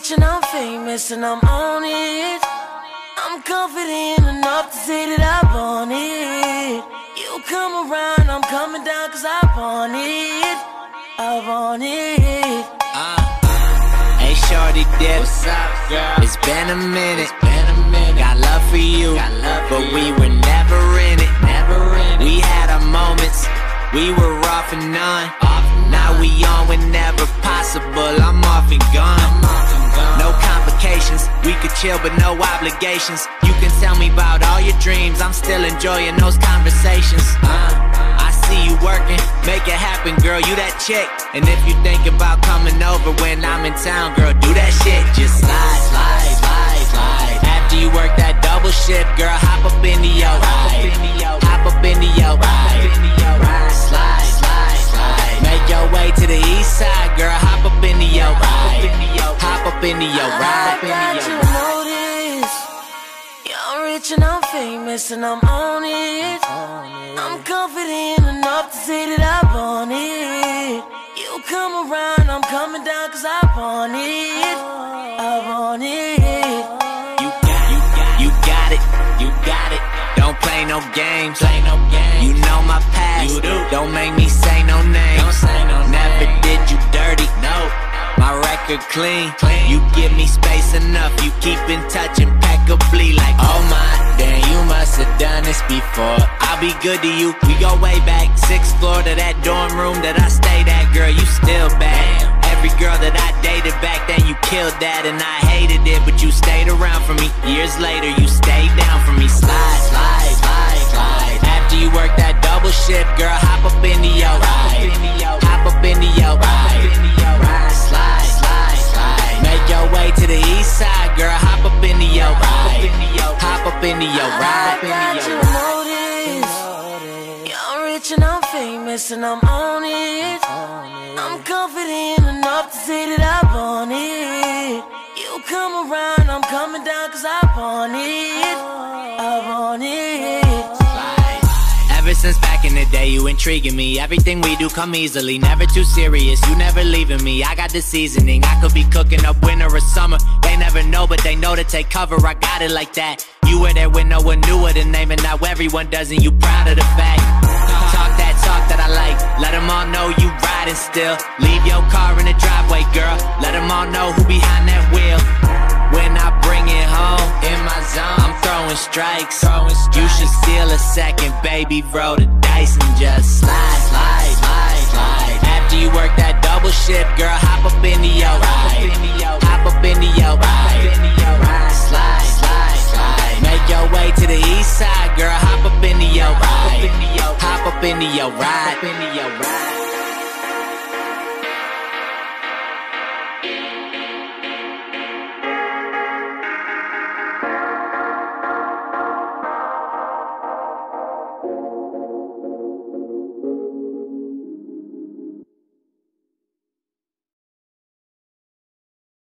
rich and I'm famous and I'm on it. I'm confident enough to say that I want it. You come around, I'm coming down cause I want it. I want it. Uh, hey shorty dip. What's up, girl? It's been a minute. It's been a minute. Got love for you, love but for we were never in it. Never in it. We had our moments. We were off and on. Off and now on. we on whenever possible. I'm off and gone. No complications. We could chill, but no obligations. You can tell me about all your dreams. I'm still enjoying those conversations. Uh see you working, make it happen, girl, you that chick. And if you think about coming over when I'm in town, girl, do that shit. Just slide, up into your ride. I got you notice. You're rich and I'm famous and I'm on it. I'm confident enough to say that I want it. You come around, I'm coming down cause I want it. I want it. You got, you got, you got it, you got it. Don't play no games, play no games. Record clean. clean, you give me space enough. You keep in touch impeccably, like oh my, damn, you must have done this before I'll be good to you. We go way back, sixth floor to that dorm room that I stayed at. Girl, you still bad. Every girl that I dated back then, you killed that, and I hated it, but you stayed around for me. Years later, you stayed down for me. Slide, slide, slide, slide. After you work that double shift, Hop up into your ride and I'm famous and I'm on it. I'm confident enough to say that I want it. You come around, I'm coming down cause I want it. Since back in the day, you intriguing me. Everything we do come easily, never too serious. You never leaving me. I got the seasoning. I could be cooking up winter or summer. They never know, but they know to take cover. I got it like that. You were there when no one knew what the name, and now everyone does, and you proud of the fact Talk that talk that I like. Let them all know you riding still. Leave your car in the driveway, girl. Let them all know who behind that wheel. Throwing strikes. Throwing strikes. You should steal a second, baby. Roll the dice and just slide, slide, slide, slide. After you work that double shift, girl, hop up into your ride. Hop up into your ride. Slide, slide, slide. Make your way to the east side, girl. Hop up into your ride. Hop up into your ride.